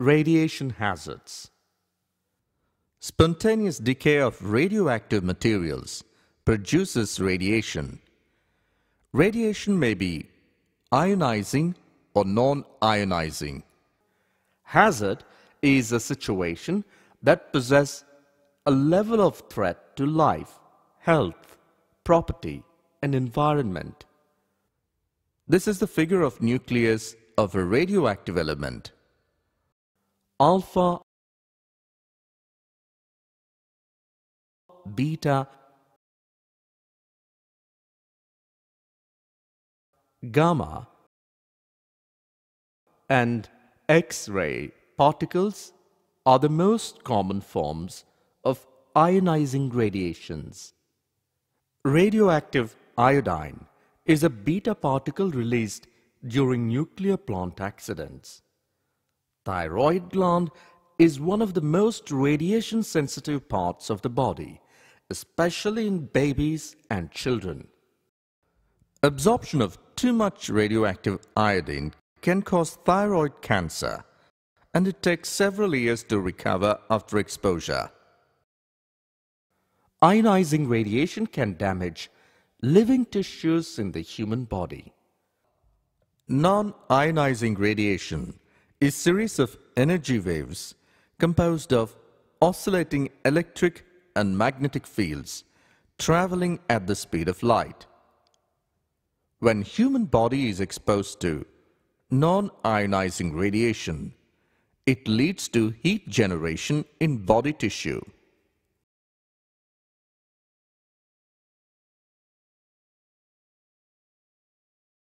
Radiation hazards. Spontaneous decay of radioactive materials produces radiation. Radiation may be ionizing or non-ionizing. Hazard is a situation that possesses a level of threat to life, health, property, and environment. This is the figure of nucleus of a radioactive element. Alpha, beta, gamma, and X-ray particles are the most common forms of ionizing radiations. Radioactive iodine is a beta particle released during nuclear plant accidents. Thyroid gland is one of the most radiation sensitive parts of the body, especially in babies and children. Absorption of too much radioactive iodine can cause thyroid cancer and it takes several years to recover after exposure. Ionizing radiation can damage living tissues in the human body. Non-ionizing radiation is series of energy waves composed of oscillating electric and magnetic fields traveling at the speed of light. When human body is exposed to non-ionizing radiation, it leads to heat generation in body tissue.